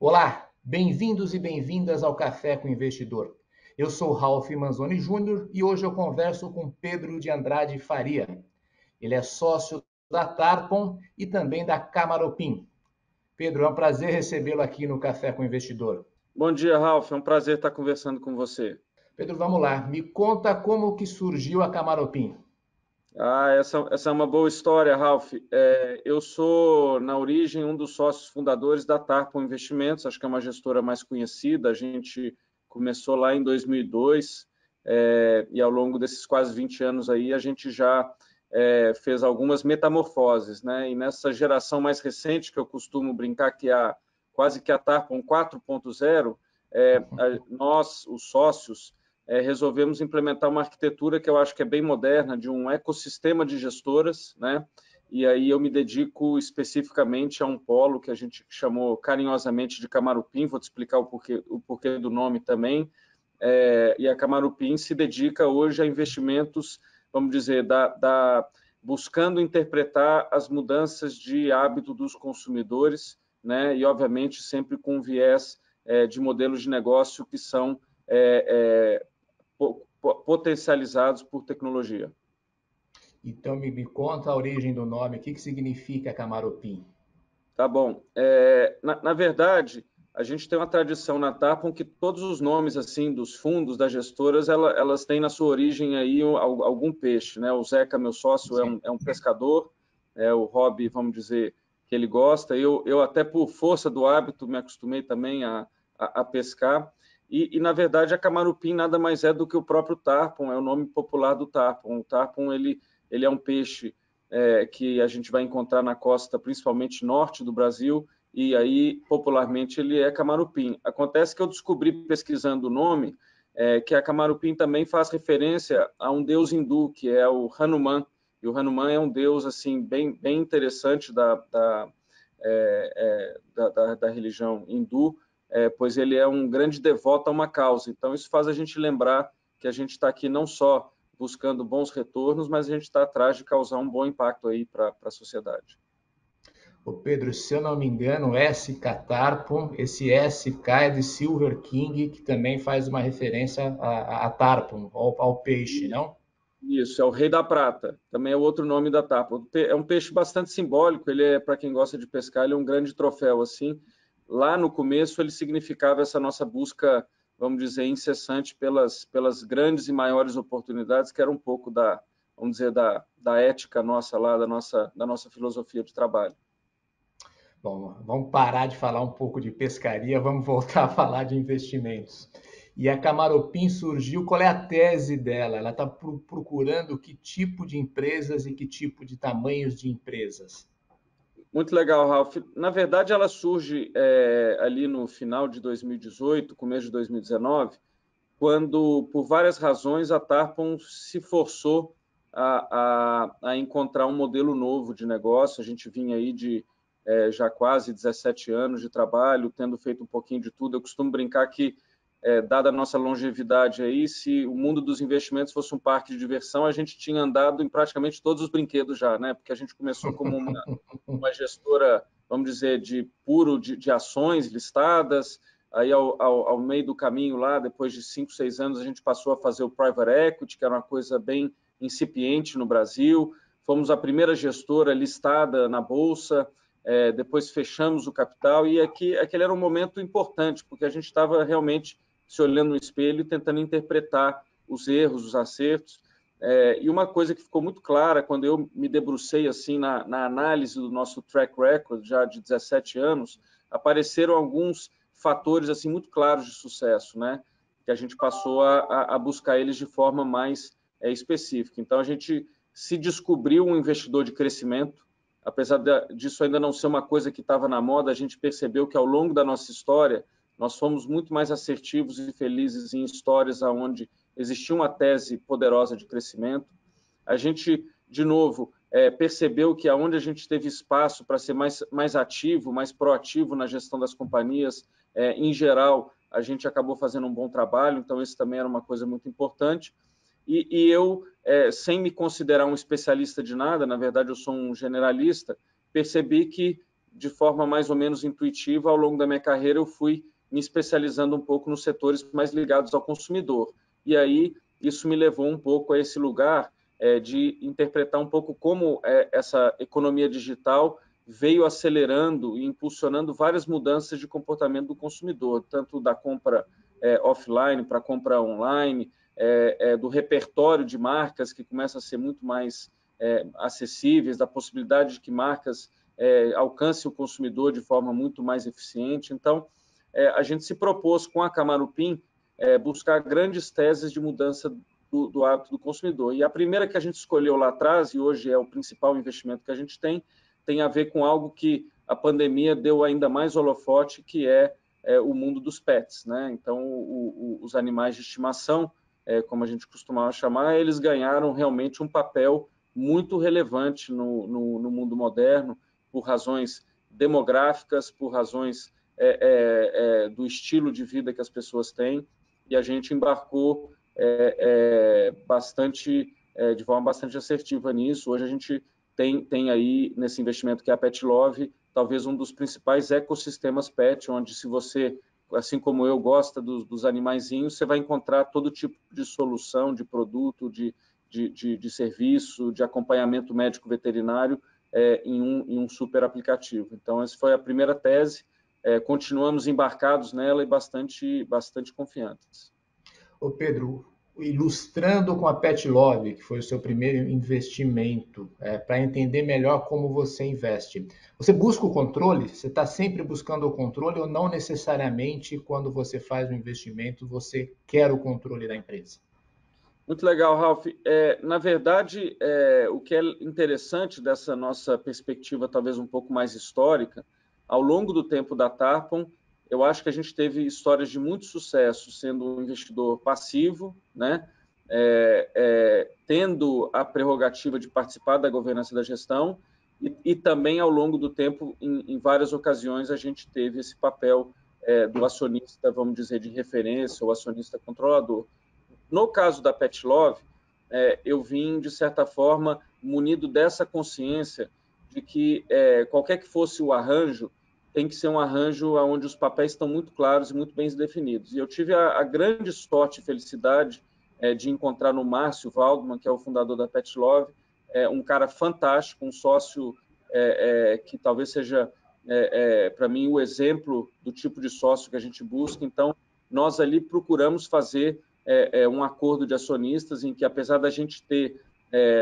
Olá, bem-vindos e bem-vindas ao Café com Investidor. Eu sou Ralph Manzoni Júnior e hoje eu converso com Pedro de Andrade Faria. Ele é sócio da Tarpon e também da Camaropim. Pedro, é um prazer recebê-lo aqui no Café com Investidor. Bom dia, Ralph. É um prazer estar conversando com você. Pedro, vamos lá. Me conta como que surgiu a Camaropim. Ah, essa, essa é uma boa história, Ralph. É, eu sou, na origem, um dos sócios fundadores da Tarpon Investimentos, acho que é uma gestora mais conhecida. A gente começou lá em 2002 é, e ao longo desses quase 20 anos aí a gente já é, fez algumas metamorfoses, né? E nessa geração mais recente que eu costumo brincar que é quase que a Tarpon 4.0, é, nós, os sócios, é, resolvemos implementar uma arquitetura que eu acho que é bem moderna, de um ecossistema de gestoras, né? E aí eu me dedico especificamente a um polo que a gente chamou carinhosamente de Camarupim, vou te explicar o porquê, o porquê do nome também. É, e a Camarupim se dedica hoje a investimentos, vamos dizer, da, da, buscando interpretar as mudanças de hábito dos consumidores, né? E obviamente sempre com viés é, de modelos de negócio que são é, é potencializados por tecnologia. Então, me, me, conta a origem do nome, o que, que significa Camaropim? Tá bom. É, na, na, verdade, a gente tem uma tradição na Tapon que todos os nomes assim dos fundos, das gestoras, ela, elas têm na sua origem aí algum peixe. Né? O Zeca, meu sócio, é um, é um, pescador, é o hobby, vamos dizer, que ele gosta. Eu, eu até por força do hábito me acostumei também a, a, a pescar. E, e, na verdade, a camarupim nada mais é do que o próprio tarpon, é o nome popular do tarpon. O tarpon ele, ele é um peixe é, que a gente vai encontrar na costa, principalmente norte do Brasil, e aí, popularmente, ele é camarupim. Acontece que eu descobri, pesquisando o nome, é, que a camarupim também faz referência a um deus hindu, que é o Hanuman. E o Hanuman é um deus assim bem, bem interessante da, da, é, é da, da, da religião hindu, é, pois ele é um grande devoto a uma causa. Então, isso faz a gente lembrar que a gente está aqui não só buscando bons retornos, mas a gente está atrás de causar um bom impacto aí para a sociedade. Ô Pedro, se eu não me engano, S. Tarpon, esse SK é de Silver King, que também faz uma referência a, a Tarpon, ao, ao, peixe, não? Isso, é o Rei da Prata, também é outro nome da Tarpon. É um peixe bastante simbólico, ele é, para quem gosta de pescar, ele é um grande troféu, assim, lá no começo ele significava essa nossa busca, vamos dizer, incessante pelas, pelas grandes e maiores oportunidades, que era um pouco da, vamos dizer, da, da ética nossa lá, da nossa, da nossa filosofia de trabalho. Bom, vamos parar de falar um pouco de pescaria, vamos voltar a falar de investimentos. E a Camaropim surgiu, qual é a tese dela? Ela está procurando que tipo de empresas e que tipo de tamanhos de empresas? Muito legal, Ralf. Na verdade, ela surge é, ali no final de 2018, começo de 2019, quando, por várias razões, a Tarpon se forçou a, a, a encontrar um modelo novo de negócio. A gente vinha aí de é, já quase 17 anos de trabalho, tendo feito um pouquinho de tudo. Eu costumo brincar que é, dada a nossa longevidade aí, se o mundo dos investimentos fosse um parque de diversão, a gente tinha andado em praticamente todos os brinquedos já, né? Porque a gente começou como uma, uma gestora, vamos dizer, de puro de, de ações listadas, aí ao, ao, ao, meio do caminho lá, depois de cinco, seis anos, a gente passou a fazer o private equity, que era uma coisa bem incipiente no Brasil, fomos a primeira gestora listada na Bolsa, é, depois fechamos o capital, e aqui, aquele era um momento importante, porque a gente estava realmente se olhando no espelho e tentando interpretar os erros, os acertos. É, e uma coisa que ficou muito clara quando eu me debrucei assim na, na, análise do nosso track record já de 17 anos, apareceram alguns fatores assim muito claros de sucesso, né? Que a gente passou a, a buscar eles de forma mais é, específica. Então a gente se descobriu um investidor de crescimento, apesar disso ainda não ser uma coisa que estava na moda, a gente percebeu que ao longo da nossa história nós fomos muito mais assertivos e felizes em histórias onde existia uma tese poderosa de crescimento. A gente, de novo, é, percebeu que aonde a gente teve espaço para ser mais, mais ativo, mais proativo na gestão das companhias, é, em geral, a gente acabou fazendo um bom trabalho, então isso também era uma coisa muito importante. E, e eu, é, sem me considerar um especialista de nada, na verdade eu sou um generalista, percebi que de forma mais ou menos intuitiva, ao longo da minha carreira, eu fui me especializando um pouco nos setores mais ligados ao consumidor. E aí, isso me levou um pouco a esse lugar é, de interpretar um pouco como é, essa economia digital veio acelerando e impulsionando várias mudanças de comportamento do consumidor, tanto da compra é, offline para compra online, é, é, do repertório de marcas que começa a ser muito mais é, acessíveis, da possibilidade de que marcas alcancem o consumidor de forma muito mais eficiente. Então, é, a gente se propôs com a Camarupim buscar grandes teses de mudança do, do hábito do consumidor. E a primeira que a gente escolheu lá atrás, e hoje é o principal investimento que a gente tem, tem a ver com algo que a pandemia deu ainda mais holofote, que é, é o mundo dos pets. Né? Então, o, o, os animais de estimação, é, como a gente costumava chamar, eles ganharam realmente um papel muito relevante no, no, no mundo moderno, por razões demográficas, por razões é, é, é do estilo de vida que as pessoas têm, e a gente embarcou é, é, bastante, de forma bastante assertiva nisso. Hoje a gente tem, tem aí nesse investimento que é a Pet Love, talvez um dos principais ecossistemas pet, onde se você, assim como eu, gosta dos, dos animaizinhos, você vai encontrar todo tipo de solução, de produto, de, de, de, de serviço, de acompanhamento médico veterinário é, em, um, em um super aplicativo. Então, essa foi a primeira tese. É, continuamos embarcados nela e bastante, bastante confiantes. Ô Pedro, ilustrando com a Pet Love, que foi o seu primeiro investimento, é, para entender melhor como você investe. Você busca o controle? Você está sempre buscando o controle ou não necessariamente quando você faz um investimento você quer o controle da empresa? Muito legal, Ralph. É, na verdade, é, o que é interessante dessa nossa perspectiva, talvez um pouco mais histórica, ao longo do tempo da Tarpon, eu acho que a gente teve histórias de muito sucesso sendo um investidor passivo, né? É, é, tendo a prerrogativa de participar da governança da gestão e, e também ao longo do tempo, em, em, várias ocasiões, a gente teve esse papel é, do acionista, vamos dizer, de referência ou acionista controlador. No caso da Pet Love, é, eu vim, de certa forma, munido dessa consciência de que é, qualquer que fosse o arranjo, tem que ser um arranjo onde os papéis estão muito claros e muito bem definidos. E eu tive a, a grande sorte e felicidade é, de encontrar no Márcio Waldman, que é o fundador da Pet Love, é, um cara fantástico, um sócio é, é que talvez seja, é, é, para mim, o exemplo do tipo de sócio que a gente busca. Então, nós ali procuramos fazer um acordo de acionistas em que, apesar da gente ter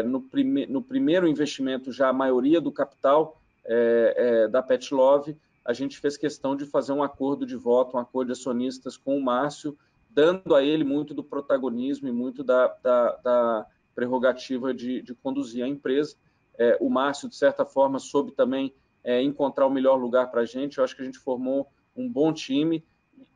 no, prime no primeiro investimento já a maioria do capital da Pet Love, a gente fez questão de fazer um acordo de voto, um acordo de acionistas com o Márcio, dando a ele muito do protagonismo e muito da, da, da prerrogativa de, de, conduzir a empresa. É, o Márcio, de certa forma, soube também é, encontrar o melhor lugar para a gente. Eu acho que a gente formou um bom time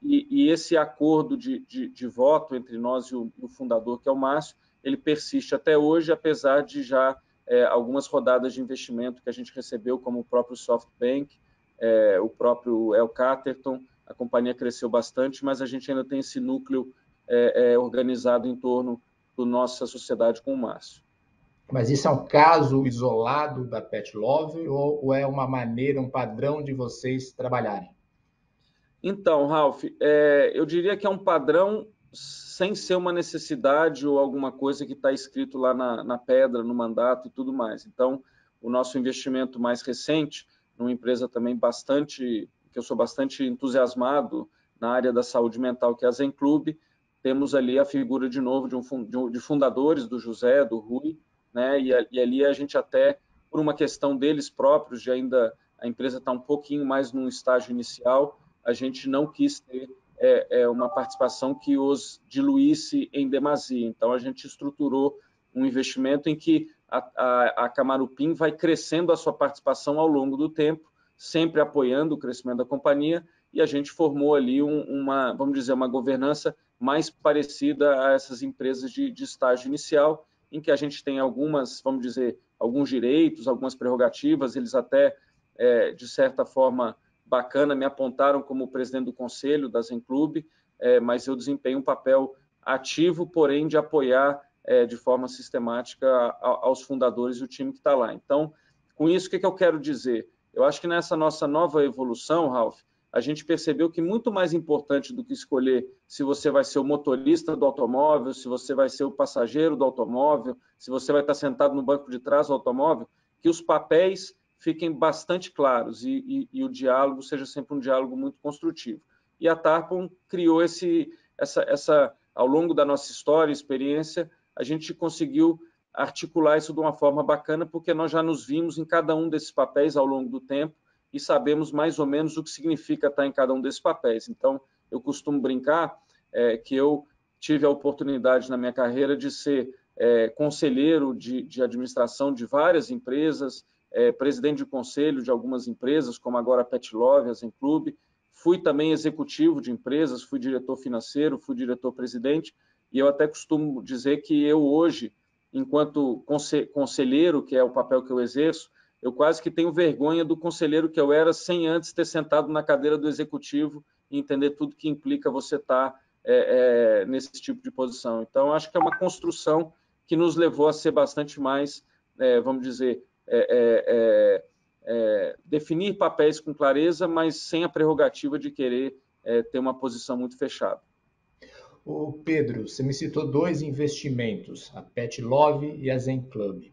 e, e esse acordo de, de, de, voto entre nós e o, o, fundador, que é o Márcio, ele persiste até hoje, apesar de já é, algumas rodadas de investimento que a gente recebeu, como o próprio SoftBank, é, o próprio El Caterton, a companhia cresceu bastante, mas a gente ainda tem esse núcleo é, é, organizado em torno da nossa sociedade com o Márcio. Mas isso é um caso isolado da Pet Love ou, ou é uma maneira, um padrão de vocês trabalharem? Então, Ralph, é, eu diria que é um padrão sem ser uma necessidade ou alguma coisa que está escrito lá na, na pedra, no mandato e tudo mais. Então, o nosso investimento mais recente numa empresa também bastante, que eu sou bastante entusiasmado na área da saúde mental, que é a Zen Club. Temos ali a figura de novo de, um, de fundadores, do José, do Rui, né? E, e ali a gente até, por uma questão deles próprios, de ainda a empresa está um pouquinho mais num estágio inicial, a gente não quis ter é, é, uma participação que os diluísse em demasia. Então, a gente estruturou um investimento em que a, a, a Camarupim vai crescendo a sua participação ao longo do tempo, sempre apoiando o crescimento da companhia, e a gente formou ali um, uma, vamos dizer, uma governança mais parecida a essas empresas de, de estágio inicial, em que a gente tem algumas, vamos dizer, alguns direitos, algumas prerrogativas, eles até, é, de certa forma, bacana, me apontaram como presidente do conselho da Zen Club, é, mas eu desempenho um papel ativo, porém, de apoiar é, de forma sistemática aos fundadores e o time que está lá. Então, com isso, o que, que eu quero dizer? Eu acho que nessa nossa nova evolução, Ralph, a gente percebeu que muito mais importante do que escolher se você vai ser o motorista do automóvel, se você vai ser o passageiro do automóvel, se você vai estar sentado no banco de trás do automóvel, que os papéis fiquem bastante claros e, e, e o diálogo seja sempre um diálogo muito construtivo. E a Tarpon criou esse, essa, essa, ao longo da nossa história e experiência, a gente conseguiu articular isso de uma forma bacana, porque nós já nos vimos em cada um desses papéis ao longo do tempo e sabemos mais ou menos o que significa estar em cada um desses papéis. Então, eu costumo brincar é, que eu tive a oportunidade na minha carreira de ser é, conselheiro de, de, administração de várias empresas, é, presidente de conselho de algumas empresas, como agora a Pet Love, a Zen Club. Fui também executivo de empresas, fui diretor financeiro, fui diretor-presidente, e eu até costumo dizer que eu hoje, enquanto conselheiro, que é o papel que eu exerço, eu quase que tenho vergonha do conselheiro que eu era sem antes ter sentado na cadeira do executivo e entender tudo que implica você estar tá, é, é, nesse tipo de posição. Então, acho que é uma construção que nos levou a ser bastante mais, é, vamos dizer, é, é, é, definir papéis com clareza, mas sem a prerrogativa de querer ter uma posição muito fechada. O Pedro, você me citou dois investimentos, a Pet Love e a Zen Club.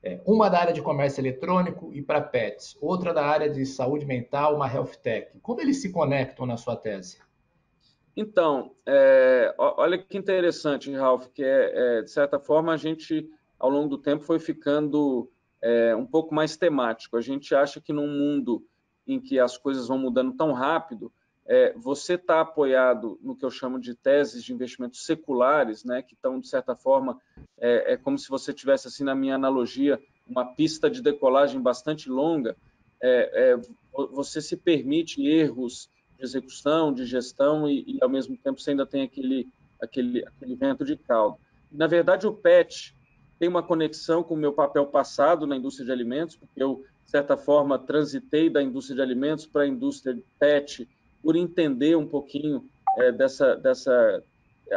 É, uma da área de comércio eletrônico e para pets, outra da área de saúde mental, uma health tech. Como eles se conectam na sua tese? Então, é, olha que interessante, Ralph, que é, é, de certa forma a gente, ao longo do tempo, foi ficando é, um pouco mais temático. A gente acha que num mundo em que as coisas vão mudando tão rápido, é, você está apoiado no que eu chamo de teses de investimentos seculares, né, que estão, de certa forma, é, é, como se você tivesse, assim, na minha analogia, uma pista de decolagem bastante longa, é, é, você se permite erros de execução, de gestão e, e, ao mesmo tempo, você ainda tem aquele, aquele, aquele vento de caldo. Na verdade, o PET tem uma conexão com o meu papel passado na indústria de alimentos, porque eu, de certa forma, transitei da indústria de alimentos para a indústria de PET, por entender um pouquinho é, dessa, dessa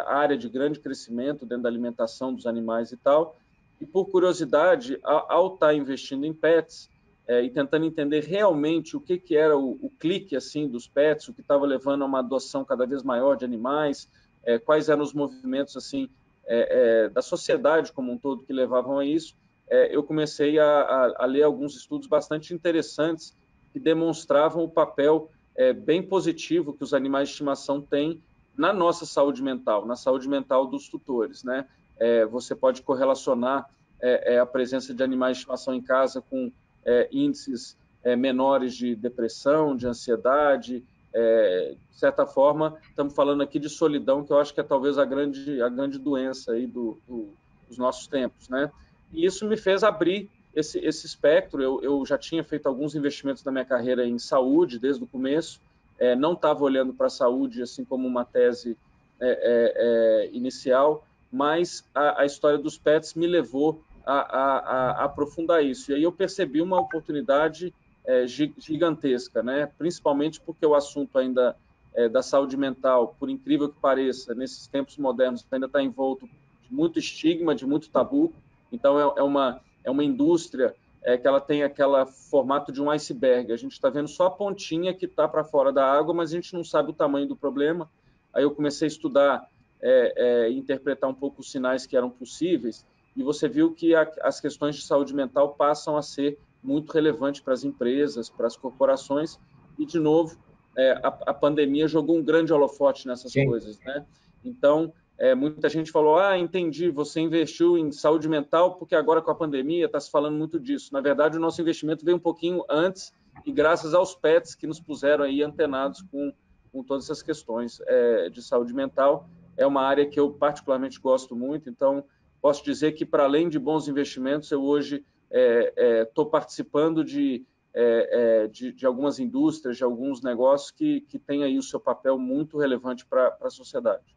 área de grande crescimento dentro da alimentação dos animais e tal. E por curiosidade, ao, estar tá investindo em pets é, e tentando entender realmente o que, que era o, o clique assim dos pets, o que estava levando a uma adoção cada vez maior de animais, é, quais eram os movimentos assim é, é da sociedade como um todo que levavam a isso, é, eu comecei a, a, a ler alguns estudos bastante interessantes que demonstravam o papel é, bem positivo que os animais de estimação têm na nossa saúde mental, na saúde mental dos tutores. Né? É, você pode correlacionar é, é a presença de animais de estimação em casa com é, índices é, menores de depressão, de ansiedade. de certa forma, estamos falando aqui de solidão, que eu acho que é talvez a grande, a grande doença aí do, do, dos nossos tempos. Né? E isso me fez abrir esse, esse espectro. Eu, eu já tinha feito alguns investimentos na minha carreira em saúde desde o começo, é, não estava olhando para a saúde assim como uma tese é, é, é inicial, mas a, a, história dos pets me levou a, a, a, aprofundar isso. E aí eu percebi uma oportunidade é, gigantesca, né? principalmente porque o assunto ainda é, da saúde mental, por incrível que pareça, nesses tempos modernos, ainda está envolto de muito estigma, de muito tabu. Então, é, é uma, é uma indústria é, que ela tem aquele formato de um iceberg. A gente está vendo só a pontinha que está para fora da água, mas a gente não sabe o tamanho do problema. Aí eu comecei a estudar é, é, interpretar um pouco os sinais que eram possíveis, e você viu que a, as questões de saúde mental passam a ser muito relevantes para as empresas, para as corporações, e, de novo, é, a, a, pandemia jogou um grande holofote nessas Sim. coisas. Né? Então, é, muita gente falou: ah, entendi, você investiu em saúde mental porque agora com a pandemia está se falando muito disso. Na verdade, o nosso investimento veio um pouquinho antes e graças aos pets que nos puseram aí antenados com, com todas essas questões é, de saúde mental. É uma área que eu particularmente gosto muito, então posso dizer que, para além de bons investimentos, eu hoje estou é, é participando de, é, é, de, de, algumas indústrias, de alguns negócios que, que têm aí o seu papel muito relevante para a sociedade.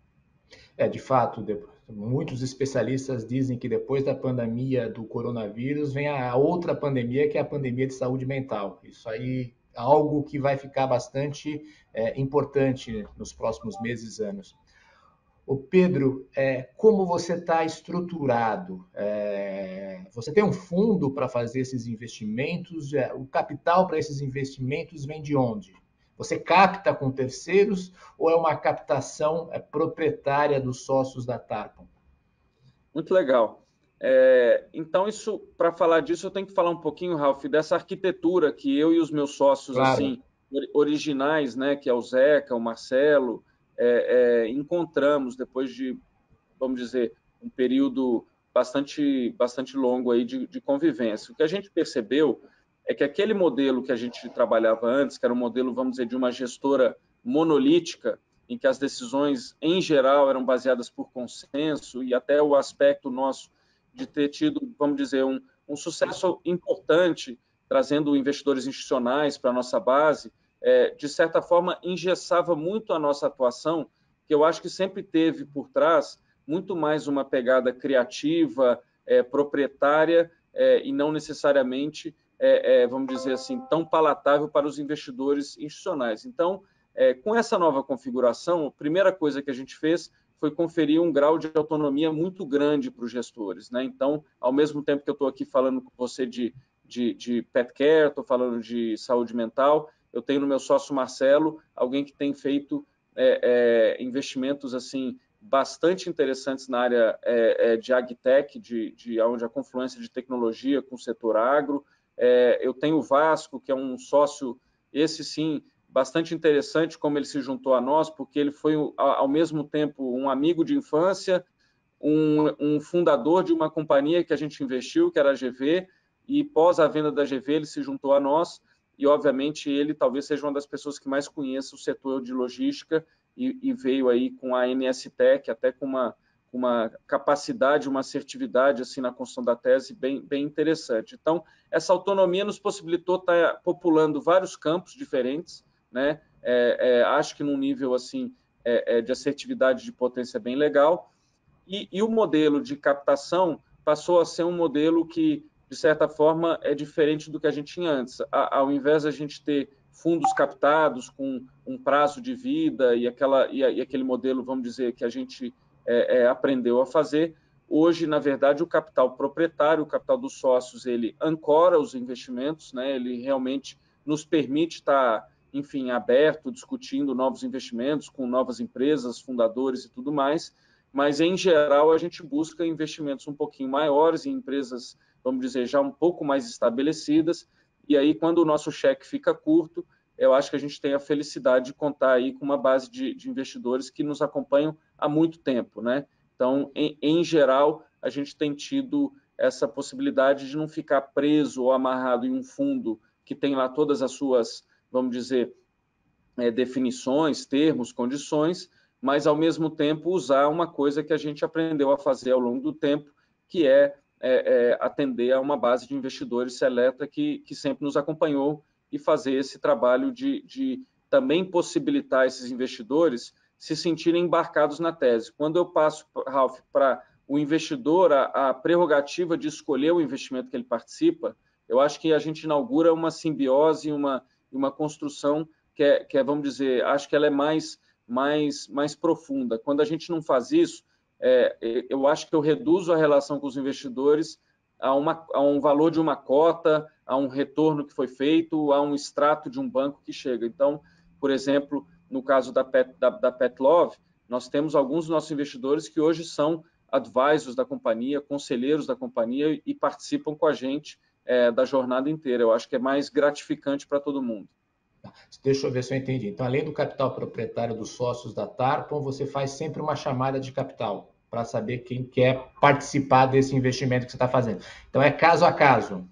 É, de fato, muitos especialistas dizem que depois da pandemia do coronavírus vem a outra pandemia, que é a pandemia de saúde mental. Isso aí é algo que vai ficar bastante é, importante nos próximos meses, anos. O Pedro, é, como você está estruturado? É, Você tem um fundo para fazer esses investimentos? É, o capital para esses investimentos vem de onde? Você capta com terceiros ou é uma captação é, proprietária dos sócios da Tarpon? Muito legal. É, então, isso, para falar disso, eu tenho que falar um pouquinho, Ralf, dessa arquitetura que eu e os meus sócios claro. assim originais, né, que é o Zeca, o Marcelo, é, é, encontramos depois de, vamos dizer, um período bastante, bastante longo aí de, de convivência. O que a gente percebeu é que aquele modelo que a gente trabalhava antes, que era um modelo, vamos dizer, de uma gestora monolítica, em que as decisões, em geral, eram baseadas por consenso e até o aspecto nosso de ter tido, vamos dizer, um, um sucesso importante, trazendo investidores institucionais para a nossa base, é, de certa forma, engessava muito a nossa atuação, que eu acho que sempre teve por trás muito mais uma pegada criativa, é, proprietária, é, e não necessariamente, é, é, vamos dizer assim, tão palatável para os investidores institucionais. Então, é, com essa nova configuração, a primeira coisa que a gente fez foi conferir um grau de autonomia muito grande para os gestores. Né? Então, ao mesmo tempo que eu estou aqui falando com você de, de, de pet care, estou falando de saúde mental, eu tenho no meu sócio Marcelo alguém que tem feito é, é, investimentos assim bastante interessantes na área é, de agtech, de, de onde a confluência de tecnologia com o setor agro. É, eu tenho o Vasco, que é um sócio, esse sim, bastante interessante como ele se juntou a nós, porque ele foi, ao mesmo tempo, um amigo de infância, um, um, fundador de uma companhia que a gente investiu, que era a GV, e pós a venda da GV ele se juntou a nós, e obviamente ele talvez seja uma das pessoas que mais conheça o setor de logística e, e veio aí com a NSTEC, até com uma, uma capacidade, uma assertividade assim na construção da tese bem, bem interessante. Então, essa autonomia nos possibilitou estar populando vários campos diferentes, né? É, é, acho que num nível assim é, é, de assertividade de potência bem legal. E, e, o modelo de captação passou a ser um modelo que, de certa forma, é diferente do que a gente tinha antes. A, ao invés de a gente ter fundos captados com um prazo de vida e, aquela, e, e aquele modelo, vamos dizer, que a gente é, é, aprendeu a fazer, hoje, na verdade, o capital proprietário, o capital dos sócios, ele ancora os investimentos, né? ele realmente nos permite estar enfim, aberto, discutindo novos investimentos com novas empresas, fundadores e tudo mais, mas em geral a gente busca investimentos um pouquinho maiores em empresas, vamos dizer, já um pouco mais estabelecidas, e aí quando o nosso cheque fica curto, eu acho que a gente tem a felicidade de contar aí com uma base de, de investidores que nos acompanham há muito tempo, né? Então, em, em geral, a gente tem tido essa possibilidade de não ficar preso ou amarrado em um fundo que tem lá todas as suas vamos dizer, é, definições, termos, condições, mas ao mesmo tempo usar uma coisa que a gente aprendeu a fazer ao longo do tempo, que é, é, é atender a uma base de investidores seleta que, que sempre nos acompanhou e fazer esse trabalho de, de também possibilitar esses investidores se sentirem embarcados na tese. Quando eu passo, Ralph, para o investidor a, a prerrogativa de escolher o investimento que ele participa, eu acho que a gente inaugura uma simbiose, uma uma construção que é, que é, vamos dizer, acho que ela é mais, mais, mais profunda. Quando a gente não faz isso, é, eu acho que eu reduzo a relação com os investidores a, uma, a um valor de uma cota, a um retorno que foi feito, a um extrato de um banco que chega. Então, por exemplo, no caso da Pet, da, da Pet Love, nós temos alguns dos nossos investidores que hoje são advisors da companhia, conselheiros da companhia e participam com a gente é, da jornada inteira. Eu acho que é mais gratificante para todo mundo. Deixa eu ver se eu entendi. Então, além do capital proprietário dos sócios da Tarpon, você faz sempre uma chamada de capital para saber quem quer participar desse investimento que você está fazendo. Então, é caso a caso.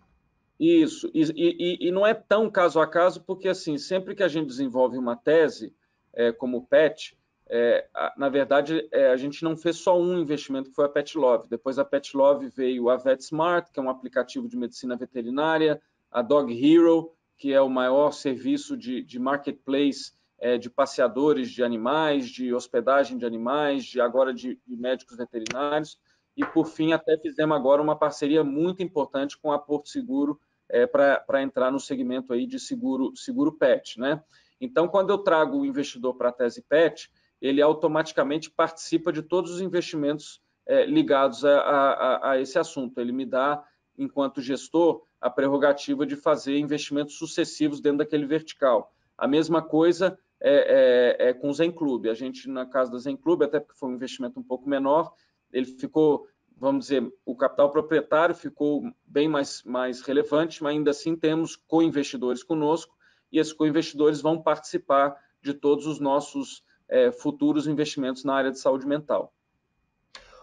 Isso, e, e, e, não é tão caso a caso, porque assim, sempre que a gente desenvolve uma tese, é, como o PET, é, na verdade, é, a gente não fez só um investimento, que foi a Pet Love. Depois da Pet Love veio a VetSmart, que é um aplicativo de medicina veterinária, a Dog Hero, que é o maior serviço de, de marketplace é, de passeadores de animais, de hospedagem de animais, de agora de, de médicos veterinários. E, por fim, até fizemos agora uma parceria muito importante com a Porto Seguro é, para entrar no segmento aí de seguro, seguro pet. Né? Então, quando eu trago o investidor para a tese pet, ele automaticamente participa de todos os investimentos é, ligados a, a, a, esse assunto. Ele me dá enquanto gestor, a prerrogativa de fazer investimentos sucessivos dentro daquele vertical. A mesma coisa é, é, é com o Zen Club. A gente, na casa do Zen Club, até porque foi um investimento um pouco menor, ele ficou, vamos dizer, o capital proprietário ficou bem mais, mais relevante, mas ainda assim temos co-investidores conosco e esses co-investidores vão participar de todos os nossos é, futuros investimentos na área de saúde mental.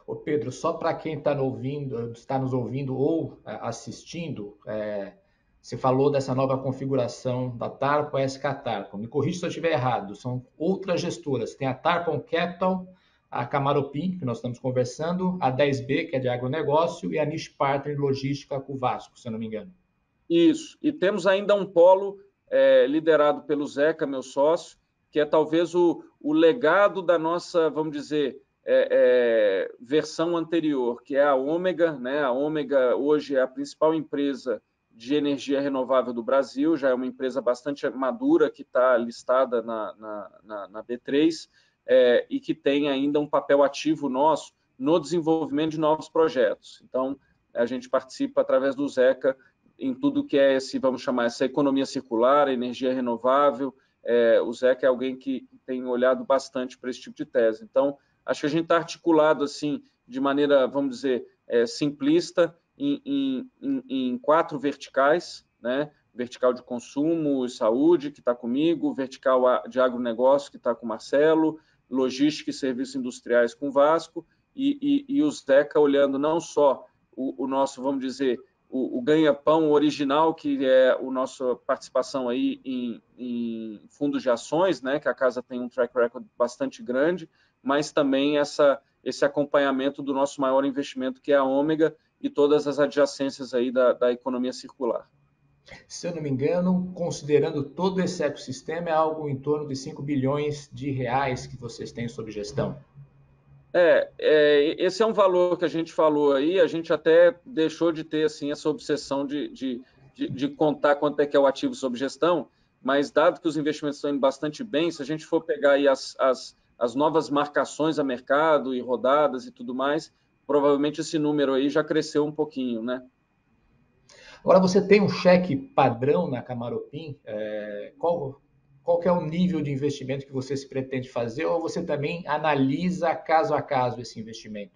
Ô Pedro, só para quem está ouvindo, está nos ouvindo ou é, assistindo, é, você falou dessa nova configuração da Tarpon SK Tarpon. Me corrija se eu estiver errado. São outras gestoras. Tem a Tarpon Capital, a Camaropim, que nós estamos conversando, a 10B, que é de agronegócio, e a Niche Partner Logística com o Vasco, se eu não me engano. Isso. E temos ainda um polo é, liderado pelo Zeca, meu sócio, que é talvez o, o legado da nossa, vamos dizer, é, é, versão anterior, que é a Ômega. Né? A Ômega hoje é a principal empresa de energia renovável do Brasil, já é uma empresa bastante madura que está listada na, na, na, na B3 é, e que tem ainda um papel ativo nosso no desenvolvimento de novos projetos. Então, a gente participa através do ZECA em tudo que é esse, vamos chamar, essa economia circular, energia renovável. É, o Zeca é alguém que tem olhado bastante para esse tipo de tese. Então, acho que a gente está articulado assim, de maneira, vamos dizer, é, simplista, em, em, em, quatro verticais, né? Vertical de consumo e saúde, que está comigo, vertical de agronegócio, que está com o Marcelo, logística e serviços industriais com o Vasco, e, e, e o Zeca olhando não só o, o nosso, vamos dizer, o, o ganha-pão original, que é a nossa participação aí em, em, fundos de ações, né, que a casa tem um track record bastante grande, mas também essa, esse acompanhamento do nosso maior investimento, que é a Ômega, e todas as adjacências aí da, da economia circular. Se eu não me engano, considerando todo esse ecossistema, é algo em torno de 5 bilhões de reais que vocês têm sob gestão. É, é, esse é um valor que a gente falou aí, a gente até deixou de ter assim essa obsessão de, de, de, de contar quanto é que é o ativo sob gestão, mas dado que os investimentos estão indo bastante bem, se a gente for pegar aí as, as, as novas marcações a mercado e rodadas e tudo mais, provavelmente esse número aí já cresceu um pouquinho, né? Agora você tem um cheque padrão na Camaropim, é, qual, qual é o nível de investimento que você se pretende fazer ou você também analisa caso a caso esse investimento?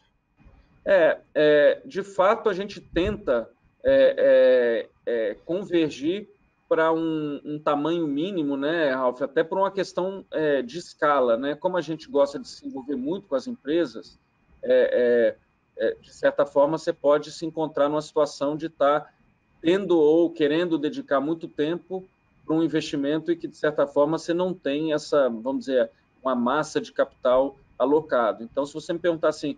É, é de fato a gente tenta é, é, é convergir para um, um, tamanho mínimo, né, Ralf? Até por uma questão é, de escala, né? Como a gente gosta de se envolver muito com as empresas, é, é, de certa forma, você pode se encontrar numa situação de estar tá tendo ou querendo dedicar muito tempo para um investimento e que, de certa forma, você não tem essa, vamos dizer, uma massa de capital alocado. Então, se você me perguntar assim,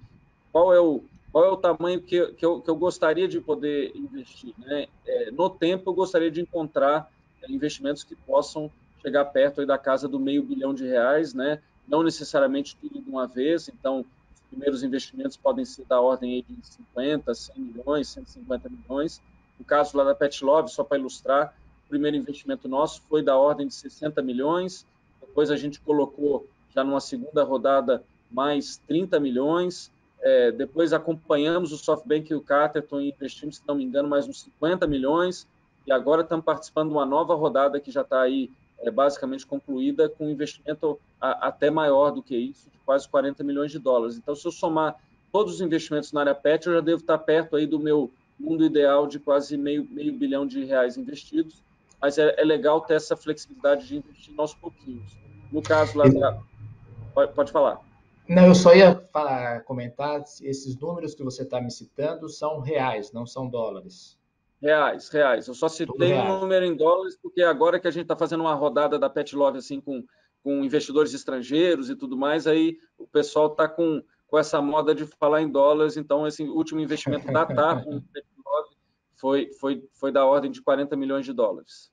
qual é o, qual é o tamanho que, que, eu, que eu gostaria de poder investir? Né? É, no tempo, eu gostaria de encontrar investimentos que possam chegar perto da casa do meio bilhão de reais, né? não necessariamente tudo de uma vez, então primeiros investimentos podem ser da ordem de 50, 100 milhões, 150 milhões. No caso lá da Pet Love, só para ilustrar, o primeiro investimento nosso foi da ordem de 60 milhões, depois a gente colocou já numa segunda rodada mais 30 milhões, é, depois acompanhamos o SoftBank e o Caterton e investimos, se não me engano, mais uns 50 milhões, e agora estamos participando de uma nova rodada que já está aí é, basicamente concluída com um investimento a, até maior do que isso, de quase 40 milhões de dólares. Então, se eu somar todos os investimentos na área PET, eu já devo estar perto aí do meu mundo ideal de quase meio, meio bilhão de reais investidos, mas é, é legal ter essa flexibilidade de investir aos pouquinhos. No caso lá da... Pode, pode falar. Não, eu só ia falar, comentar, esses números que você está me citando são reais, não são dólares. Reais, reais. Eu só citei um número em dólares, porque agora que a gente está fazendo uma rodada da Pet Love assim, com, com investidores estrangeiros e tudo mais, aí o pessoal está com, com essa moda de falar em dólares, então esse último investimento da TAP Pet Love foi, foi, foi da ordem de 40 milhões de dólares.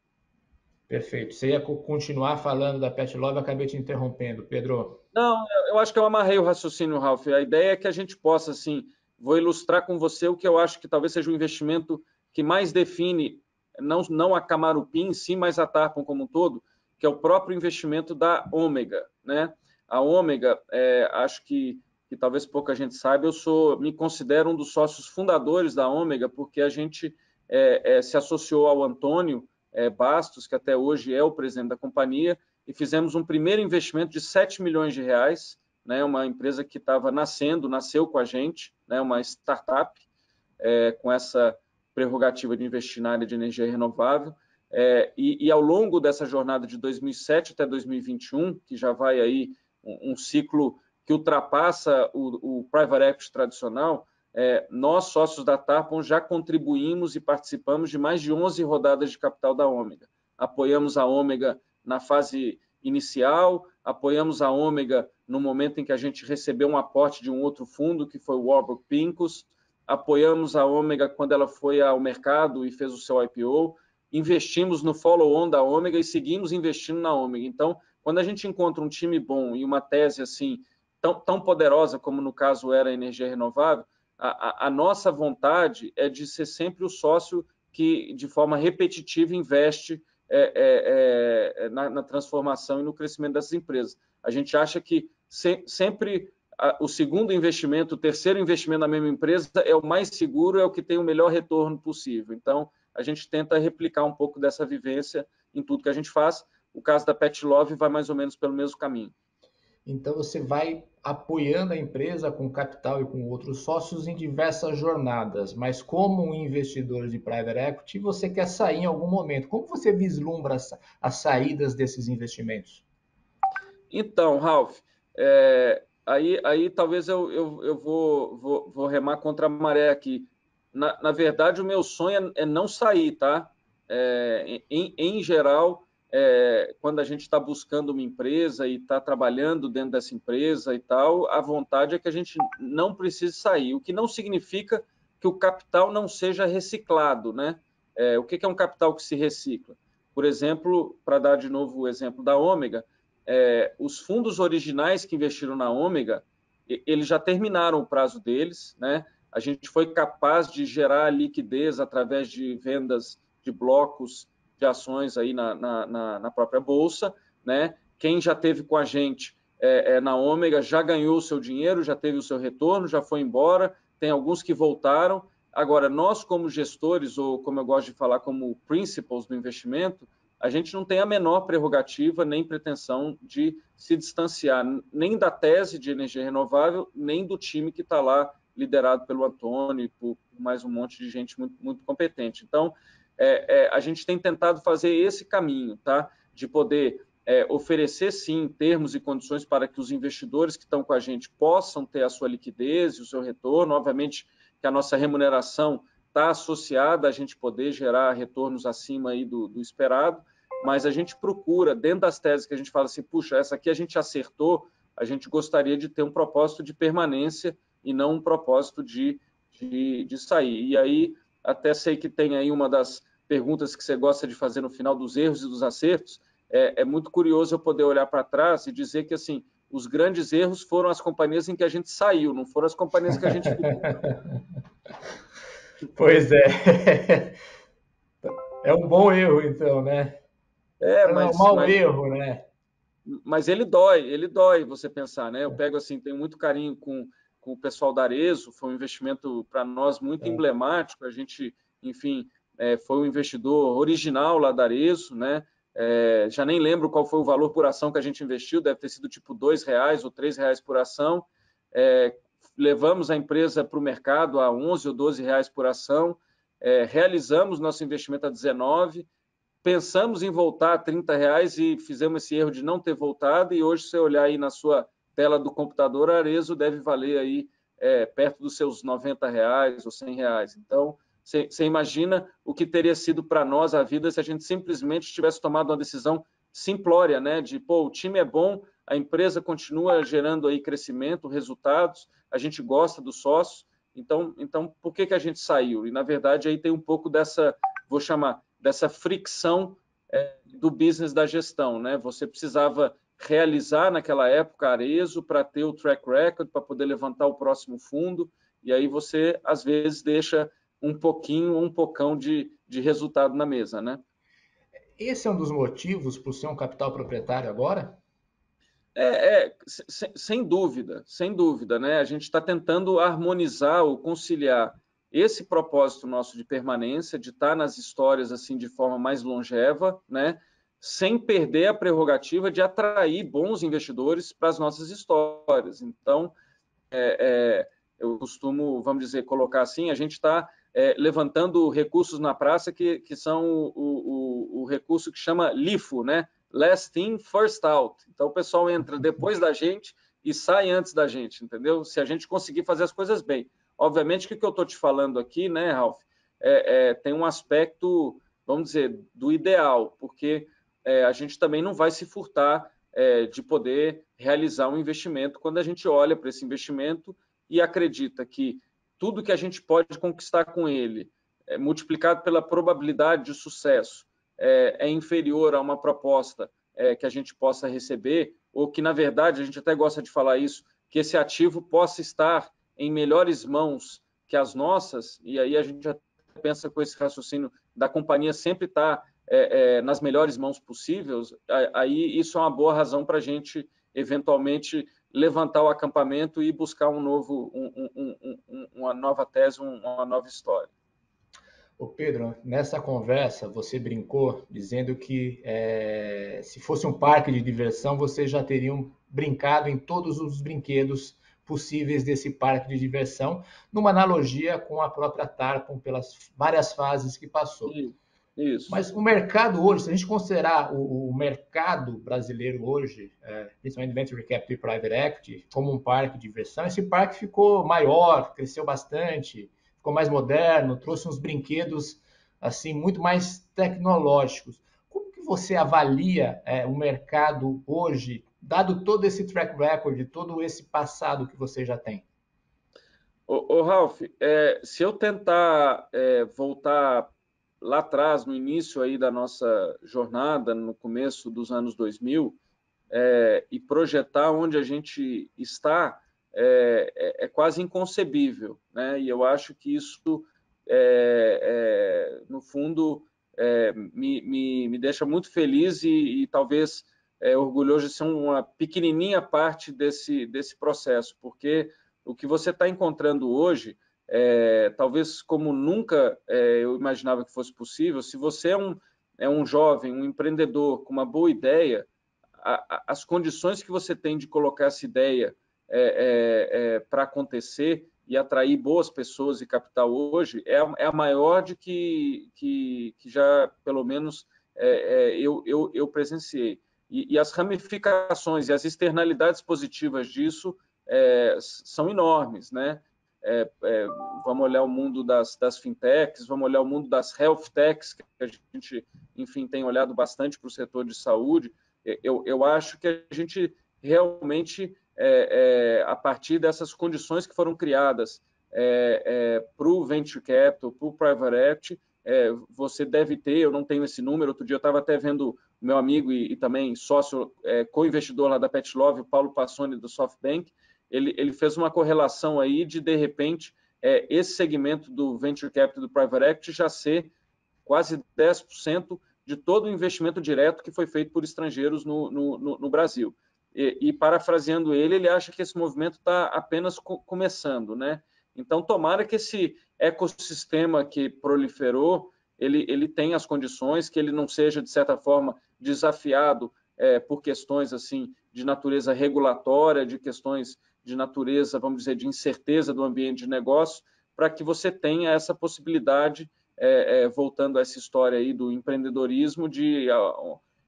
Perfeito. Você ia continuar falando da Pet Love, acabei te interrompendo, Pedro. Não, eu acho que eu amarrei o raciocínio, Ralf. A ideia é que a gente possa, assim, vou ilustrar com você o que eu acho que talvez seja um investimento que mais define não, não a Camarupim, sim, mas a Tarpon como um todo, que é o próprio investimento da Ômega. Né? A Ômega, é, acho que que talvez pouca gente saiba, eu sou, me considero um dos sócios fundadores da Ômega, porque a gente é, é, se associou ao Antônio é, Bastos, que até hoje é o presidente da companhia, e fizemos um primeiro investimento de 7 milhões de reais, né, uma empresa que estava nascendo, nasceu com a gente, né, uma startup é, com essa prerrogativa de investir na área de energia renovável. É, e, e, ao longo dessa jornada de 2007 até 2021, que já vai aí um, um ciclo que ultrapassa o, o private equity tradicional, é, nós, sócios da Tarpon, já contribuímos e participamos de mais de 11 rodadas de capital da Ômega. Apoiamos a Ômega na fase inicial, apoiamos a Ômega no momento em que a gente recebeu um aporte de um outro fundo, que foi o Warburg Pincus, apoiamos a Ômega quando ela foi ao mercado e fez o seu IPO, investimos no follow-on da Ômega e seguimos investindo na Ômega. Então, quando a gente encontra um time bom e uma tese assim tão, tão poderosa como no caso era a energia renovável, a, a, a nossa vontade é de ser sempre o sócio que, de forma repetitiva, investe é, é, é, na, na, transformação e no crescimento dessas empresas. A gente acha que se, sempre o segundo investimento, o terceiro investimento na mesma empresa é o mais seguro, é o que tem o melhor retorno possível. Então, a gente tenta replicar um pouco dessa vivência em tudo que a gente faz. O caso da Pet Love vai mais ou menos pelo mesmo caminho. Então você vai apoiando a empresa com capital e com outros sócios em diversas jornadas, mas como um investidor de private equity, você quer sair em algum momento. Como você vislumbra as saídas desses investimentos? Então, Ralph, é, aí, aí talvez eu, eu, eu vou, vou, vou, remar contra a maré aqui. Na, na verdade, o meu sonho é, é não sair, tá? É, em, em geral, é, quando a gente está buscando uma empresa e está trabalhando dentro dessa empresa e tal, a vontade é que a gente não precise sair, o que não significa que o capital não seja reciclado, né? É, o que é um capital que se recicla? Por exemplo, para dar de novo o exemplo da Ômega, é, os fundos originais que investiram na Ômega, eles já terminaram o prazo deles, né? A gente foi capaz de gerar liquidez através de vendas de blocos de ações aí na, na, na própria bolsa, né? Quem já teve com a gente é, é, na Ômega já ganhou o seu dinheiro, já teve o seu retorno, já foi embora. Tem alguns que voltaram. Agora, nós como gestores, ou como eu gosto de falar, como principals do investimento, a gente não tem a menor prerrogativa nem pretensão de se distanciar nem da tese de energia renovável, nem do time que está lá liderado pelo Antônio e por mais um monte de gente muito, muito competente. Então, é, é, a gente tem tentado fazer esse caminho, tá? De poder é, oferecer sim termos e condições para que os investidores que estão com a gente possam ter a sua liquidez e o seu retorno. Obviamente que a nossa remuneração está associada a gente poder gerar retornos acima aí do, do, esperado, mas a gente procura, dentro das teses que a gente fala assim, puxa, essa aqui a gente acertou, a gente gostaria de ter um propósito de permanência e não um propósito de, de, de sair. E aí até sei que tem aí uma das perguntas que você gosta de fazer no final dos erros e dos acertos. É, é muito curioso eu poder olhar para trás e dizer que assim os grandes erros foram as companhias em que a gente saiu, não foram as companhias que a gente pois é. É um bom erro, então, né? É, mas, é um mau mas, erro, né? Mas ele dói, ele dói você pensar, né? Eu pego assim, tenho muito carinho com com o pessoal da Arezo, foi um investimento para nós muito é. emblemático. A gente, enfim, é, foi um investidor original lá da Arezo, né? É, já nem lembro qual foi o valor por ação que a gente investiu, deve ter sido tipo dois reais ou três reais por ação. É, levamos a empresa para o mercado a 11 ou 12 reais por ação, é, realizamos nosso investimento a 19, pensamos em voltar a 30 reais e fizemos esse erro de não ter voltado. E hoje, se você olhar aí na sua tela do computador, a Arezo deve valer aí é, perto dos seus 90 reais ou 100 reais. Então, você imagina o que teria sido para nós a vida se a gente simplesmente tivesse tomado uma decisão simplória, né? De, pô, o time é bom, a empresa continua gerando aí crescimento, resultados, a gente gosta dos sócios, então, então por que, que a gente saiu? E, na verdade, aí tem um pouco dessa, vou chamar, dessa fricção é, do business da gestão, né? Você precisava realizar naquela época Arezo para ter o track record, para poder levantar o próximo fundo, e aí você, às vezes, deixa um pouquinho, um pocão de, de resultado na mesa, né? Esse é um dos motivos para ser um capital proprietário agora? É, é sem, sem, dúvida, sem dúvida, né? A gente está tentando harmonizar ou conciliar esse propósito nosso de permanência, de estar tá nas histórias assim de forma mais longeva, né? Sem perder a prerrogativa de atrair bons investidores para as nossas histórias. Então, é, é, eu costumo, vamos dizer, colocar assim, a gente está é, levantando recursos na praça que, que são o, o, o, recurso que chama LIFO, né? Last in, first out. Então o pessoal entra depois da gente e sai antes da gente, entendeu? Se a gente conseguir fazer as coisas bem. Obviamente que o que eu estou te falando aqui, né, Ralph, é, é, tem um aspecto, vamos dizer, do ideal, porque é, a gente também não vai se furtar é, de poder realizar um investimento quando a gente olha para esse investimento e acredita que tudo que a gente pode conquistar com ele, é, multiplicado pela probabilidade de sucesso, é, é inferior a uma proposta é, que a gente possa receber, ou que, na verdade, a gente até gosta de falar isso, que esse ativo possa estar em melhores mãos que as nossas, e aí a gente pensa com esse raciocínio da companhia sempre estar tá, é, é, nas melhores mãos possíveis, aí isso é uma boa razão para a gente eventualmente levantar o acampamento e buscar um novo, um, um, uma nova tese, uma nova história. O Pedro, nessa conversa você brincou dizendo que é, se fosse um parque de diversão você já teriam brincado em todos os brinquedos possíveis desse parque de diversão, numa analogia com a própria Tarpon pelas várias fases que passou. Isso. Mas o mercado hoje, se a gente considerar o, o mercado brasileiro hoje, é, principalmente Venture Capital e Private Equity, como um parque de diversão, esse parque ficou maior, cresceu bastante, ficou mais moderno, trouxe uns brinquedos assim muito mais tecnológicos. Como que você avalia é, o mercado hoje, dado todo esse track record, todo esse passado que você já tem? Ô Ralph, é, se eu tentar é, voltar lá atrás, no início aí da nossa jornada, no começo dos anos 2000, é, e projetar onde a gente está é, é, é, quase inconcebível, né? E eu acho que isso, é, é, no fundo, é, me, me, me, deixa muito feliz e, e talvez orgulhoso de ser uma pequenininha parte desse, desse processo, porque o que você está encontrando hoje talvez como nunca eu imaginava que fosse possível, se você é um, é um jovem, um empreendedor com uma boa ideia, as condições que você tem de colocar essa ideia é, é, é para acontecer e atrair boas pessoas e capital hoje é a, é maior de que, que, que, já, pelo menos, é, eu, eu, eu presenciei. E, e, as ramificações e as externalidades positivas disso são enormes, né? é, é, vamos olhar o mundo das, das, fintechs, vamos olhar o mundo das health techs, que a gente, enfim, tem olhado bastante para o setor de saúde. Eu, eu acho que a gente realmente, é, é a partir dessas condições que foram criadas é, é, para o venture capital, para o private equity, você deve ter, eu não tenho esse número, outro dia eu estava até vendo meu amigo e, e também sócio, co-investidor lá da Pet Love, o Paulo Passoni, do SoftBank, ele, ele fez uma correlação aí de, de repente, é, esse segmento do venture capital do private equity já ser quase 10% de todo o investimento direto que foi feito por estrangeiros no, no, no Brasil. E, e, parafraseando ele, ele acha que esse movimento está apenas co começando, né? Então, tomara que esse ecossistema que proliferou, ele, ele tenha as condições, que ele não seja, de certa forma, desafiado é, por questões assim de natureza regulatória, de questões de natureza, vamos dizer, de incerteza do ambiente de negócio, para que você tenha essa possibilidade, é, é, voltando a essa história aí do empreendedorismo, de,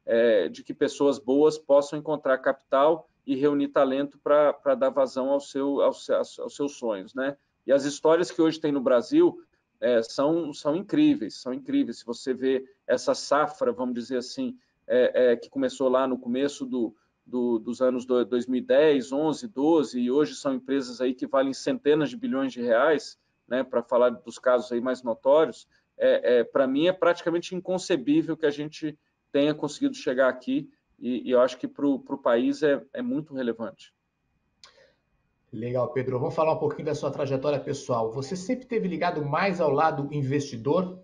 é, de que pessoas boas possam encontrar capital e reunir talento para dar vazão ao seu, aos, aos, seus sonhos, né? E as histórias que hoje tem no Brasil é, são, são incríveis, são incríveis. Se você vê essa safra, vamos dizer assim, é, é, que começou lá no começo do, do, dos anos 2010, 11, 12, e hoje são empresas aí que valem centenas de bilhões de reais, né, para falar dos casos aí mais notórios, é, é para mim é praticamente inconcebível que a gente tenha conseguido chegar aqui, e, e eu acho que para o país é, é muito relevante. Legal, Pedro. Vamos falar um pouquinho da sua trajetória pessoal. Você sempre teve ligado mais ao lado investidor?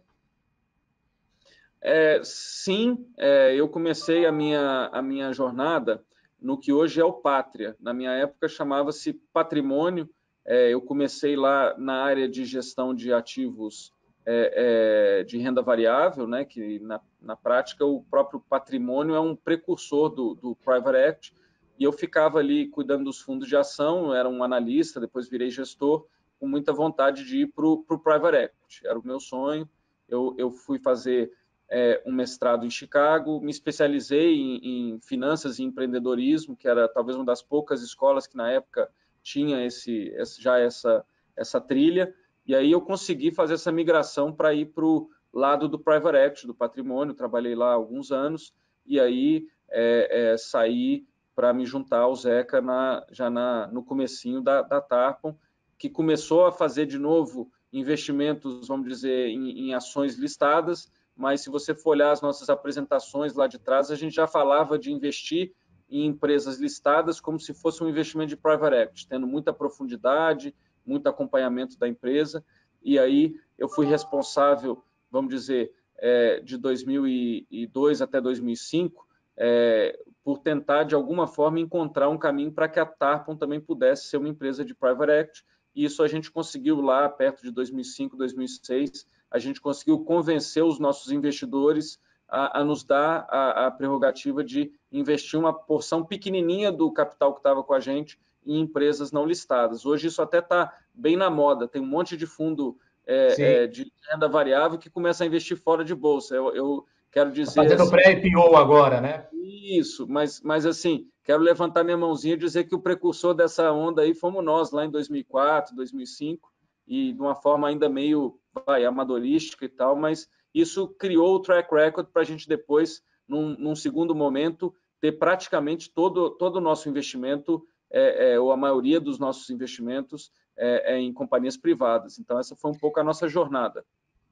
É, sim, é, eu comecei a minha, a minha jornada no que hoje é o Pátria. Na minha época chamava-se Patrimônio. É, eu comecei lá na área de gestão de ativos é, é, de renda variável, né, que na, na, prática o próprio patrimônio é um precursor do, do Private Equity, e eu ficava ali cuidando dos fundos de ação, era um analista, depois virei gestor, com muita vontade de ir para o Private Equity, era o meu sonho. Eu, eu fui fazer é, um mestrado em Chicago, me especializei em, em, finanças e empreendedorismo, que era talvez uma das poucas escolas que na época tinha esse, já essa, essa trilha, e aí eu consegui fazer essa migração para ir para o lado do private equity, do patrimônio, trabalhei lá alguns anos, e aí é, é, saí para me juntar ao Zeca na, já na, no comecinho da, da Tarpon, que começou a fazer de novo investimentos, vamos dizer, em, em ações listadas, mas se você for olhar as nossas apresentações lá de trás, a gente já falava de investir em empresas listadas como se fosse um investimento de private equity, tendo muita profundidade, muito acompanhamento da empresa. E aí eu fui responsável, vamos dizer, é, de 2002 até 2005, é, por tentar, de alguma forma, encontrar um caminho para que a Tarpon também pudesse ser uma empresa de private equity. E isso a gente conseguiu lá, perto de 2005, 2006, a gente conseguiu convencer os nossos investidores a, a nos dar a, a, prerrogativa de investir uma porção pequenininha do capital que estava com a gente em empresas não listadas. Hoje isso até está bem na moda, tem um monte de fundo é, é, de renda variável que começa a investir fora de bolsa. Eu, eu quero dizer. Fazendo assim, pré-IPO agora, né? Isso, mas, mas assim, quero levantar minha mãozinha e dizer que o precursor dessa onda aí fomos nós, lá em 2004, 2005, e de uma forma ainda meio vai, amadorística e tal, mas isso criou o track record para a gente depois, num, num, segundo momento, ter praticamente todo, todo o nosso investimento, é, é, ou a maioria dos nossos investimentos, é, é, em companhias privadas. Então, essa foi um pouco a nossa jornada.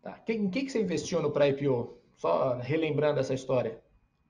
Tá. Em que, que você investiu no pré-IPO? Só relembrando essa história.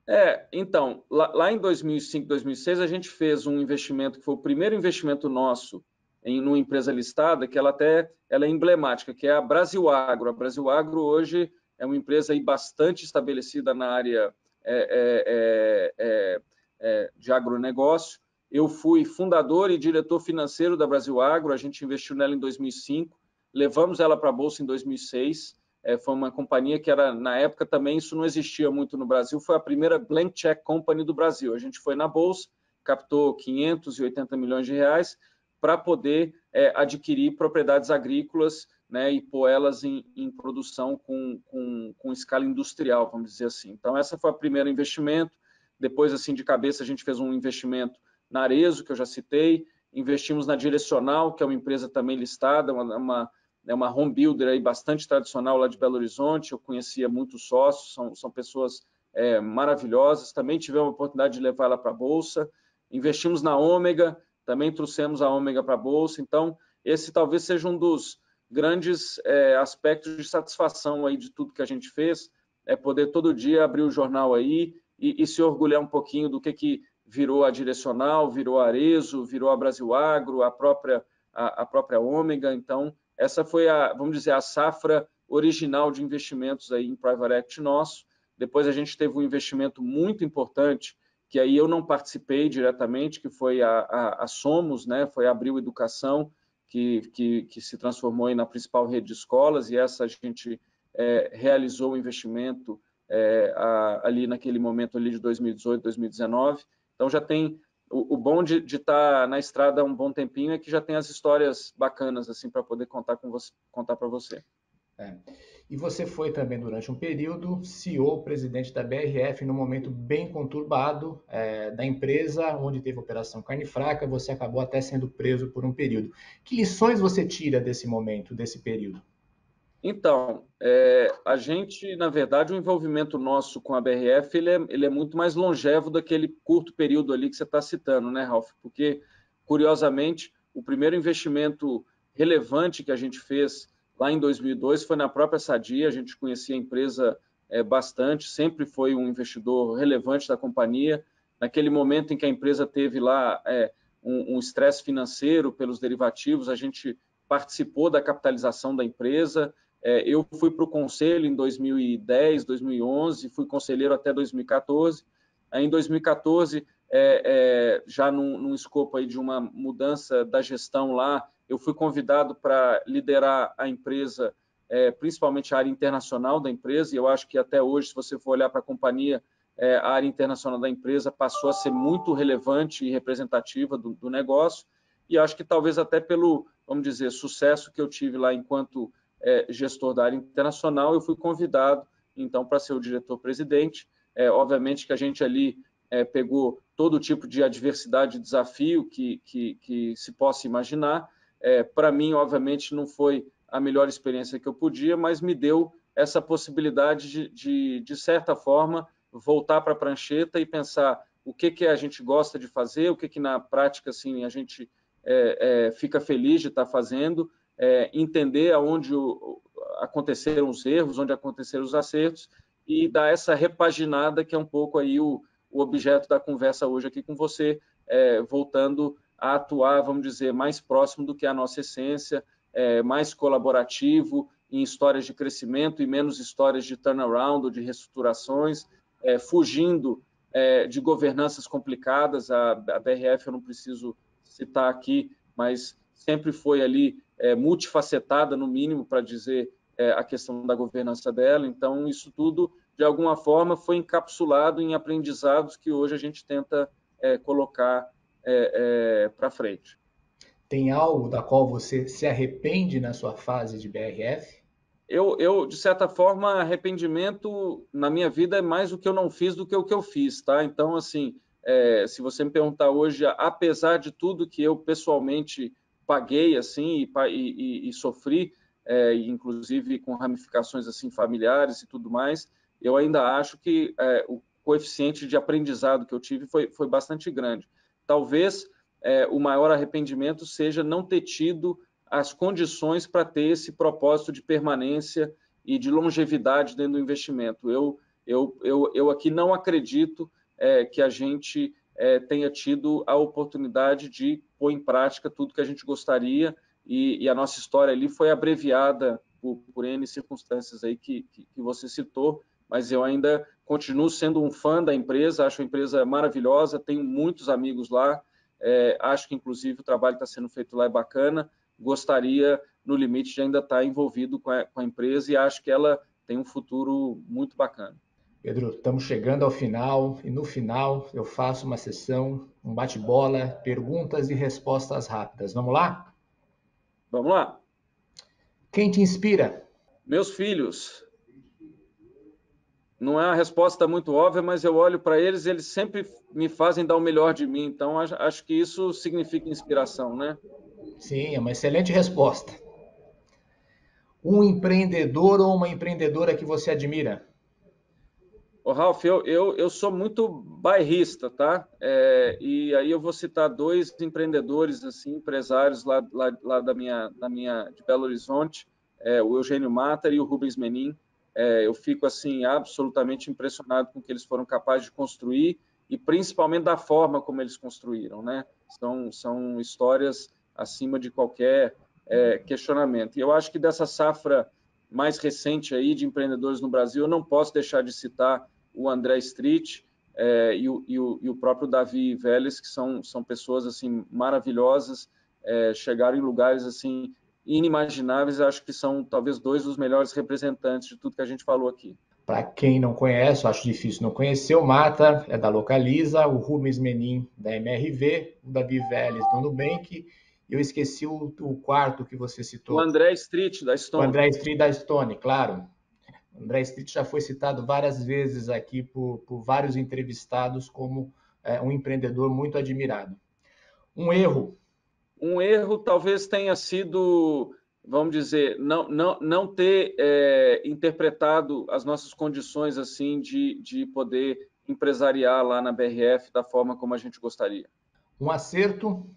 É, então, lá, lá, em 2005, 2006, a gente fez um investimento que foi o primeiro investimento nosso em uma empresa listada, que ela até ela é emblemática, que é a Brasil Agro. A Brasil Agro hoje é uma empresa aí bastante estabelecida na área é, é, é, é, é de agronegócio. Eu fui fundador e diretor financeiro da Brasil Agro, a gente investiu nela em 2005, levamos ela para a Bolsa em 2006, é, foi uma companhia que era, na época também, isso não existia muito no Brasil, foi a primeira blank check company do Brasil. A gente foi na Bolsa, captou 580 milhões de reais, para poder é, adquirir propriedades agrícolas né, e pôr elas em, em produção com, com, com, escala industrial, vamos dizer assim. Então, essa foi o primeiro investimento. Depois, assim, de cabeça, a gente fez um investimento na Arezo, que eu já citei. Investimos na Direcional, que é uma empresa também listada, uma, uma, é uma home builder aí bastante tradicional lá de Belo Horizonte. Eu conhecia muitos sócios, são, são pessoas é, maravilhosas. Também tivemos a oportunidade de levar ela para a Bolsa. Investimos na Ômega, também trouxemos a ômega para a bolsa. Então, esse talvez seja um dos grandes é, aspectos de satisfação aí de tudo que a gente fez, é poder todo dia abrir o jornal aí e, e se orgulhar um pouquinho do que, que virou a Direcional, virou a Arezo, virou a Brasil Agro, a própria, a, a própria Ômega. Então, essa foi a, vamos dizer, a safra original de investimentos aí em Private Equity nosso. Depois a gente teve um investimento muito importante que aí eu não participei diretamente, que foi a, a, a Somos, né? foi a Abril Educação, que, que, que, se transformou na principal rede de escolas, e essa a gente é, realizou o investimento é, a, ali naquele momento ali de 2018, 2019. Então já tem o, o bom de, estar tá na estrada um bom tempinho é que já tem as histórias bacanas assim para poder contar com você, contar para você. É. E você foi também, durante um período, CEO, presidente da BRF, num momento bem conturbado é, da empresa, onde teve operação carne fraca, você acabou até sendo preso por um período. Que lições você tira desse momento, desse período? Então, é, a gente, na verdade, o envolvimento nosso com a BRF ele é, ele é muito mais longevo daquele curto período ali que você está citando, né, Ralf? Porque, curiosamente, o primeiro investimento relevante que a gente fez lá em 2002 foi na própria Sadia, a gente conhecia a empresa é, bastante, sempre foi um investidor relevante da companhia. Naquele momento em que a empresa teve lá é, um estresse financeiro pelos derivativos, a gente participou da capitalização da empresa. É, eu fui para o conselho em 2010, 2011, fui conselheiro até 2014. Aí, em 2014, é, é, já num, num escopo aí de uma mudança da gestão lá, eu fui convidado para liderar a empresa, é, principalmente a área internacional da empresa, e eu acho que até hoje, se você for olhar para a companhia, é, a área internacional da empresa passou a ser muito relevante e representativa do, do negócio, e acho que talvez até pelo, vamos dizer, sucesso que eu tive lá enquanto é, gestor da área internacional, eu fui convidado, então, para ser o diretor-presidente. É, obviamente que a gente ali é, pegou todo tipo de adversidade e desafio que, que, que se possa imaginar. É, para mim, obviamente, não foi a melhor experiência que eu podia, mas me deu essa possibilidade de, de, de certa forma, voltar para a prancheta e pensar o que, que a gente gosta de fazer, o que, que na prática assim, a gente é, é, fica feliz de estar tá fazendo, é, entender aonde aconteceram os erros, onde aconteceram os acertos e dar essa repaginada que é um pouco aí o, o objeto da conversa hoje aqui com você, é, voltando a atuar, vamos dizer, mais próximo do que a nossa essência, é, mais colaborativo em histórias de crescimento e menos histórias de turnaround ou de reestruturações, é, fugindo é, de governanças complicadas. A, a BRF eu não preciso citar aqui, mas sempre foi ali é, multifacetada, no mínimo, para dizer é, a questão da governança dela. Então, isso tudo, de alguma forma, foi encapsulado em aprendizados que hoje a gente tenta é, colocar é, é, para frente. Tem algo da qual você se arrepende na sua fase de BRF? Eu, eu, de certa forma, arrependimento na minha vida é mais o que eu não fiz do que o que eu fiz, tá? Então, assim, é, se você me perguntar hoje, apesar de tudo que eu pessoalmente paguei assim e, e, e sofri, é, inclusive com ramificações assim familiares e tudo mais, eu ainda acho que é, o coeficiente de aprendizado que eu tive foi, foi bastante grande. Talvez é, o maior arrependimento seja não ter tido as condições para ter esse propósito de permanência e de longevidade dentro do investimento. Eu, eu, eu, eu aqui não acredito é, que a gente é, tenha tido a oportunidade de pôr em prática tudo que a gente gostaria e, e a nossa história ali foi abreviada por, por N circunstâncias aí que, que, que, você citou, mas eu ainda continuo sendo um fã da empresa, acho a empresa maravilhosa, tenho muitos amigos lá, é, acho que inclusive o trabalho que está sendo feito lá é bacana, gostaria, no limite, de ainda estar envolvido com a, com a empresa e acho que ela tem um futuro muito bacana. Pedro, estamos chegando ao final e no final eu faço uma sessão, um bate-bola, perguntas e respostas rápidas. Vamos lá? Vamos lá. Quem te inspira? Meus filhos. Não é uma resposta muito óbvia, mas eu olho para eles e eles sempre me fazem dar o melhor de mim. Então acho que isso significa inspiração, né? Sim, é uma excelente resposta. Um empreendedor ou uma empreendedora que você admira? Ô, Ralf, eu, eu, eu sou muito bairrista, tá? É, e aí eu vou citar dois empreendedores, assim, empresários lá, lá, lá da, minha, da minha, de Belo Horizonte, é, o Eugênio Matar e o Rubens Menin. É, eu fico, assim, absolutamente impressionado com o que eles foram capazes de construir e principalmente da forma como eles construíram, né? São, são histórias acima de qualquer é, questionamento. E eu acho que dessa safra mais recente aí de empreendedores no Brasil, eu não posso deixar de citar o André Street é, e, o, e, o, e, o, próprio Davi Vélez, que são, são pessoas assim maravilhosas, é, chegaram em lugares assim inimagináveis. Acho que são talvez dois dos melhores representantes de tudo que a gente falou aqui. Para quem não conhece, acho difícil não conhecer, o Mata é da Localiza, o Rubens Menin da MRV, o Davi Vélez do Nubank eu esqueci o, o, quarto que você citou. O André Street, da Stone. O André Street, da Stone, claro. O André Street já foi citado várias vezes aqui por, por vários entrevistados como é, um empreendedor muito admirado. Um erro. Um erro talvez tenha sido, vamos dizer, não, não, não ter é, interpretado as nossas condições assim de, de poder empresariar lá na BRF da forma como a gente gostaria. Um acerto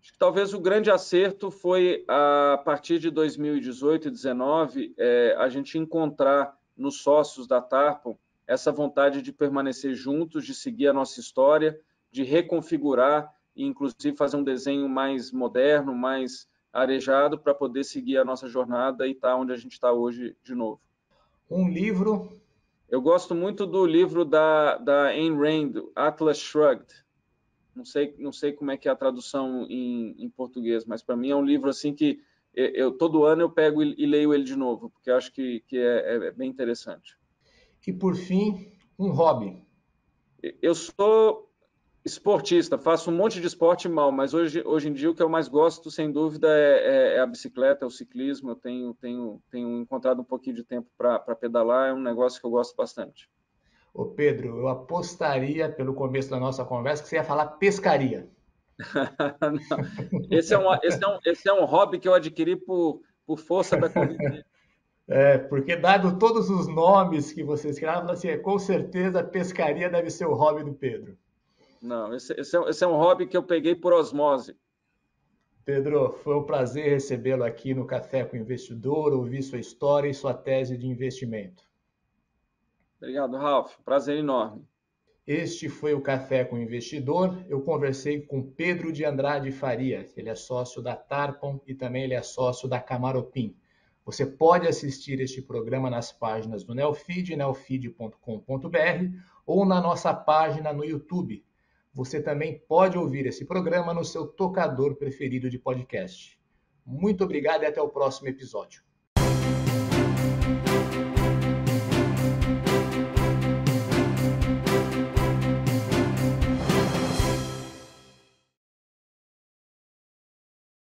Acho que talvez o grande acerto foi, a partir de 2018 e 2019, é, a gente encontrar nos sócios da Tarpon essa vontade de permanecer juntos, de seguir a nossa história, de reconfigurar e, inclusive, fazer um desenho mais moderno, mais arejado, para poder seguir a nossa jornada e estar tá onde a gente está hoje de novo. Um livro. Eu gosto muito do livro da, da Ayn Rand, Atlas Shrugged Não sei, não sei como é que é a tradução em, em português, mas para mim é um livro assim que eu, todo ano eu pego e, e leio ele de novo, porque acho que, que é, é, bem interessante. E por fim, um hobby. Eu sou esportista, faço um monte de esporte mal, mas hoje, hoje em dia o que eu mais gosto, sem dúvida, é, é, é a bicicleta, é o ciclismo. Eu tenho, tenho, tenho encontrado um pouquinho de tempo para pedalar, é um negócio que eu gosto bastante. Ô Pedro, eu apostaria pelo começo da nossa conversa que você ia falar pescaria. esse, é um, esse, é um, esse é um hobby que eu adquiri por, por força da convivência. É, porque dado todos os nomes que vocês criaram, assim, com certeza pescaria deve ser o hobby do Pedro. Não, esse, esse, é, esse é um hobby que eu peguei por osmose. Pedro, foi um prazer recebê-lo aqui no Café com o Investidor, ouvir sua história e sua tese de investimento. Obrigado, Ralf. Prazer enorme. Este foi o Café com o Investidor. Eu conversei com Pedro de Andrade Faria, ele é sócio da Tarpon e também ele é sócio da Camaropim. Você pode assistir este programa nas páginas do Neofeed, neofeed.com.br ou na nossa página no YouTube. Você também pode ouvir esse programa no seu tocador preferido de podcast. Muito obrigado e até o próximo episódio.